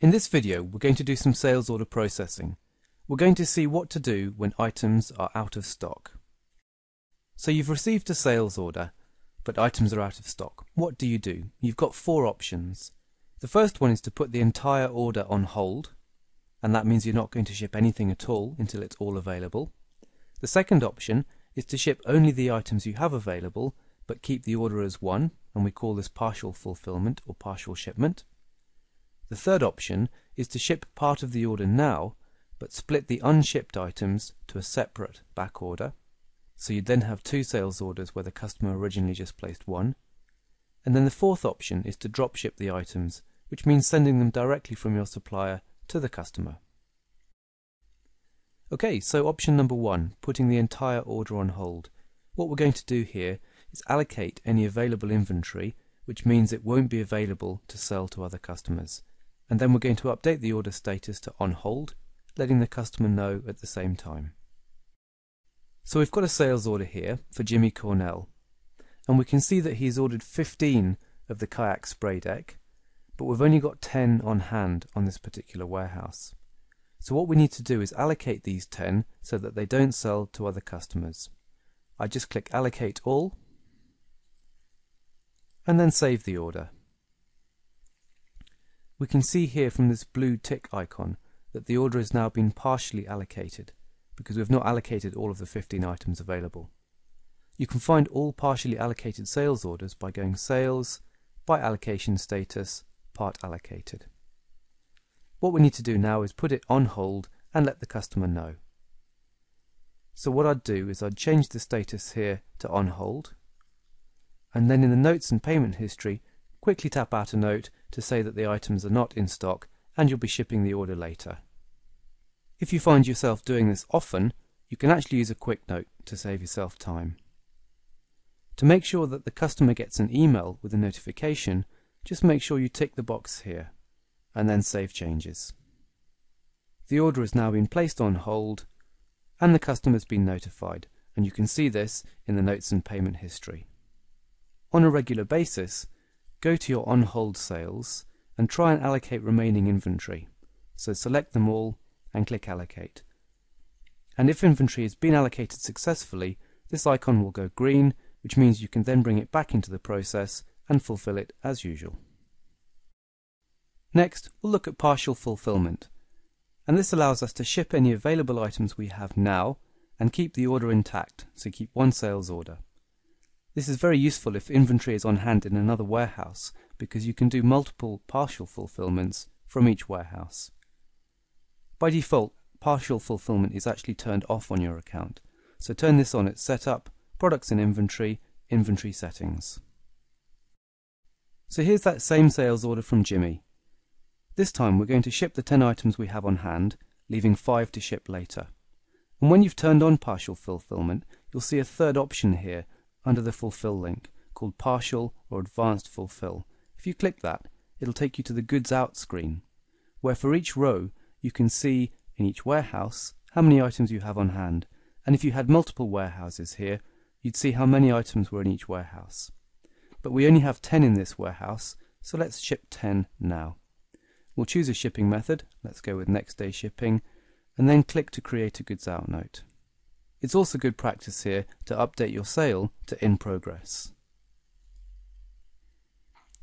In this video, we're going to do some sales order processing. We're going to see what to do when items are out of stock. So you've received a sales order, but items are out of stock. What do you do? You've got four options. The first one is to put the entire order on hold, and that means you're not going to ship anything at all until it's all available. The second option is to ship only the items you have available, but keep the order as one, and we call this partial fulfillment or partial shipment. The third option is to ship part of the order now, but split the unshipped items to a separate back order. So you'd then have two sales orders where the customer originally just placed one. And then the fourth option is to drop ship the items, which means sending them directly from your supplier to the customer. Okay, so option number one, putting the entire order on hold. What we're going to do here is allocate any available inventory, which means it won't be available to sell to other customers and then we're going to update the order status to on hold, letting the customer know at the same time. So we've got a sales order here for Jimmy Cornell, and we can see that he's ordered 15 of the kayak spray deck, but we've only got 10 on hand on this particular warehouse. So what we need to do is allocate these 10 so that they don't sell to other customers. I just click allocate all and then save the order. We can see here from this blue tick icon that the order has now been partially allocated because we've not allocated all of the 15 items available. You can find all partially allocated sales orders by going Sales, by Allocation Status, Part Allocated. What we need to do now is put it on hold and let the customer know. So what I'd do is I'd change the status here to on hold and then in the notes and payment history quickly tap out a note to say that the items are not in stock and you'll be shipping the order later. If you find yourself doing this often, you can actually use a quick note to save yourself time. To make sure that the customer gets an email with a notification, just make sure you tick the box here and then save changes. The order has now been placed on hold and the customer has been notified and you can see this in the notes and payment history. On a regular basis, go to your on hold sales and try and allocate remaining inventory. So select them all and click allocate. And if inventory has been allocated successfully, this icon will go green, which means you can then bring it back into the process and fulfill it as usual. Next, we'll look at partial fulfillment. And this allows us to ship any available items we have now and keep the order intact, so keep one sales order. This is very useful if inventory is on hand in another warehouse because you can do multiple partial fulfillments from each warehouse. By default, partial fulfillment is actually turned off on your account, so turn this on at Setup, Products and Inventory, Inventory Settings. So here's that same sales order from Jimmy. This time we're going to ship the 10 items we have on hand, leaving 5 to ship later. And when you've turned on partial fulfillment, you'll see a third option here under the Fulfill link called Partial or Advanced Fulfill. If you click that, it'll take you to the Goods Out screen, where for each row you can see in each warehouse how many items you have on hand. And if you had multiple warehouses here, you'd see how many items were in each warehouse. But we only have 10 in this warehouse, so let's ship 10 now. We'll choose a shipping method, let's go with next day shipping, and then click to create a goods out note. It's also good practice here to update your sale to in progress.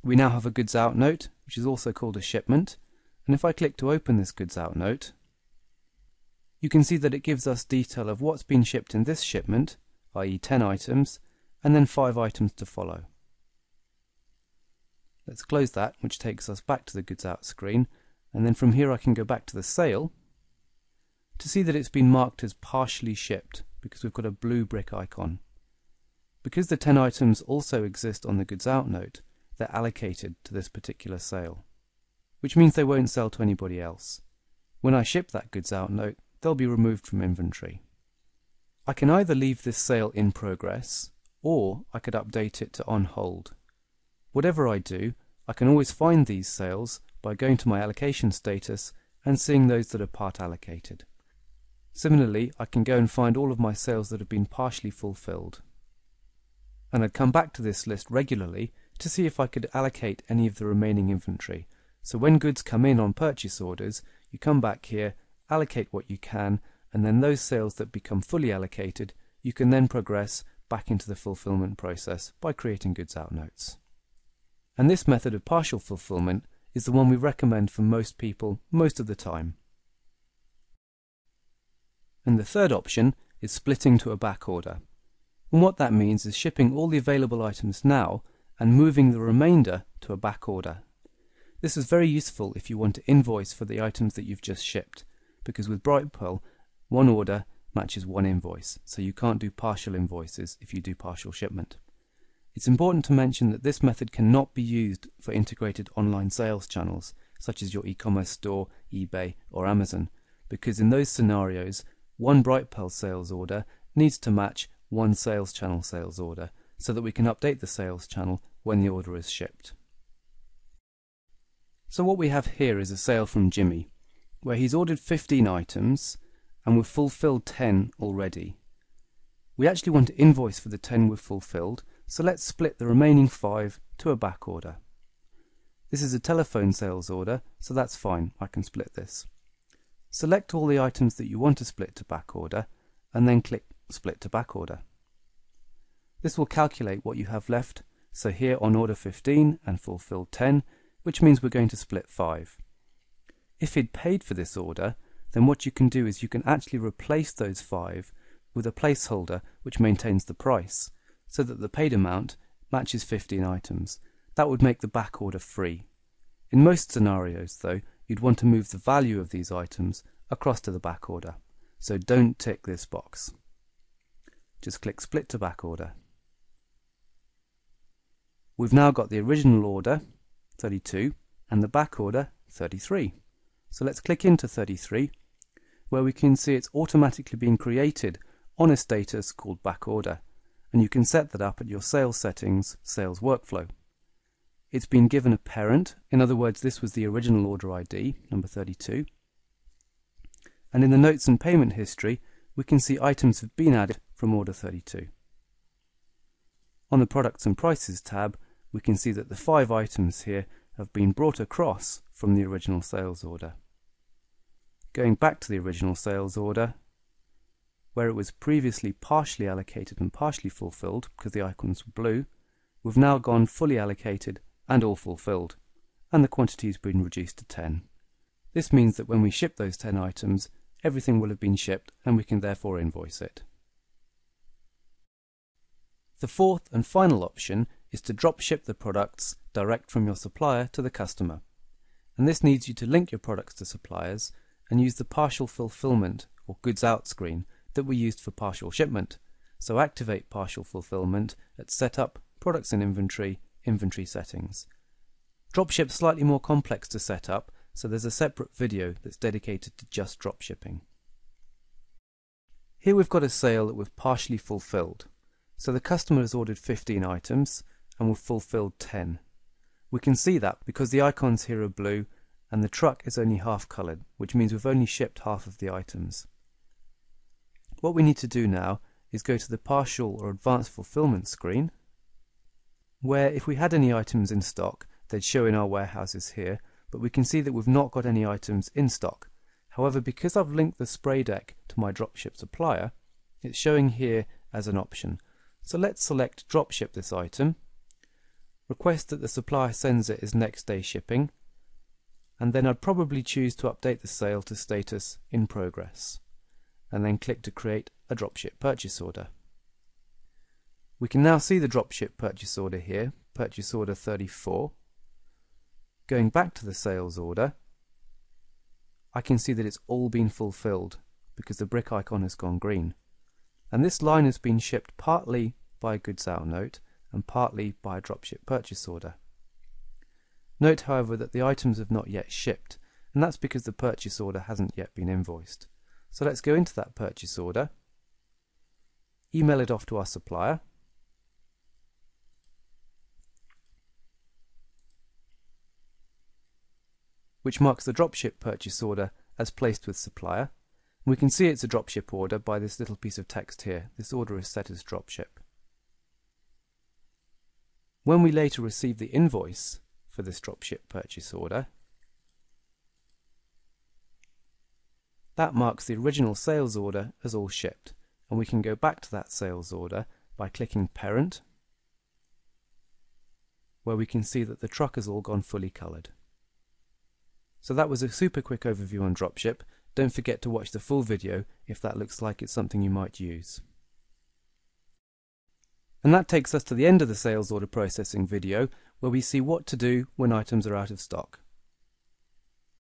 We now have a goods out note, which is also called a shipment, and if I click to open this goods out note, you can see that it gives us detail of what's been shipped in this shipment, i.e. 10 items, and then 5 items to follow. Let's close that, which takes us back to the goods out screen, and then from here I can go back to the sale to see that it's been marked as partially shipped because we've got a blue brick icon. Because the 10 items also exist on the goods out note, they're allocated to this particular sale, which means they won't sell to anybody else. When I ship that goods out note, they'll be removed from inventory. I can either leave this sale in progress, or I could update it to on hold. Whatever I do, I can always find these sales by going to my allocation status and seeing those that are part allocated. Similarly, I can go and find all of my sales that have been partially fulfilled. And I'd come back to this list regularly to see if I could allocate any of the remaining inventory. So when goods come in on purchase orders, you come back here, allocate what you can, and then those sales that become fully allocated, you can then progress back into the fulfillment process by creating goods out notes. And this method of partial fulfillment is the one we recommend for most people most of the time. And the third option is splitting to a back order. And what that means is shipping all the available items now and moving the remainder to a back order. This is very useful if you want to invoice for the items that you've just shipped, because with Brightpearl, one order matches one invoice, so you can't do partial invoices if you do partial shipment. It's important to mention that this method cannot be used for integrated online sales channels, such as your e-commerce store, eBay, or Amazon, because in those scenarios, one Brightpearl sales order needs to match one sales channel sales order, so that we can update the sales channel when the order is shipped. So what we have here is a sale from Jimmy, where he's ordered 15 items and we've fulfilled 10 already. We actually want to invoice for the 10 we've fulfilled, so let's split the remaining 5 to a back order. This is a telephone sales order, so that's fine, I can split this. Select all the items that you want to split to back order, and then click Split to Back Order. This will calculate what you have left, so here on order 15 and fulfilled 10, which means we're going to split 5. If he'd paid for this order, then what you can do is you can actually replace those 5 with a placeholder which maintains the price, so that the paid amount matches 15 items. That would make the back order free. In most scenarios, though, you'd want to move the value of these items across to the back order. So don't tick this box. Just click Split to Back Order. We've now got the original order, 32, and the back order, 33. So let's click into 33, where we can see it's automatically been created on a status called back order, and you can set that up at your sales settings, sales workflow. It's been given a parent, in other words, this was the original order ID, number 32. And in the notes and payment history, we can see items have been added from order 32. On the products and prices tab, we can see that the five items here have been brought across from the original sales order. Going back to the original sales order, where it was previously partially allocated and partially fulfilled because the icons were blue, we've now gone fully allocated and all fulfilled, and the quantity has been reduced to 10. This means that when we ship those 10 items, everything will have been shipped and we can therefore invoice it. The fourth and final option is to drop ship the products direct from your supplier to the customer. And this needs you to link your products to suppliers and use the partial fulfillment or goods out screen that we used for partial shipment. So activate partial fulfillment at Setup, Products in Inventory, Inventory Settings. Dropship's slightly more complex to set up, so there's a separate video that's dedicated to just dropshipping. Here we've got a sale that we've partially fulfilled. So the customer has ordered 15 items and we've fulfilled 10. We can see that because the icons here are blue and the truck is only half coloured, which means we've only shipped half of the items. What we need to do now is go to the partial or advanced fulfillment screen, where if we had any items in stock, they'd show in our warehouses here, but we can see that we've not got any items in stock. However, because I've linked the spray deck to my dropship supplier, it's showing here as an option. So let's select dropship this item, request that the supplier sends it as next day shipping, and then I'd probably choose to update the sale to status in progress, and then click to create a dropship purchase order. We can now see the dropship purchase order here, purchase order 34. Going back to the sales order, I can see that it's all been fulfilled because the brick icon has gone green. And this line has been shipped partly by a goods out note and partly by a dropship purchase order. Note, however, that the items have not yet shipped, and that's because the purchase order hasn't yet been invoiced. So let's go into that purchase order, email it off to our supplier, which marks the dropship purchase order as placed with supplier. We can see it's a dropship order by this little piece of text here. This order is set as dropship. When we later receive the invoice for this dropship purchase order, that marks the original sales order as all shipped, and we can go back to that sales order by clicking Parent, where we can see that the truck has all gone fully coloured. So that was a super quick overview on Dropship. Don't forget to watch the full video if that looks like it's something you might use. And that takes us to the end of the sales order processing video, where we see what to do when items are out of stock.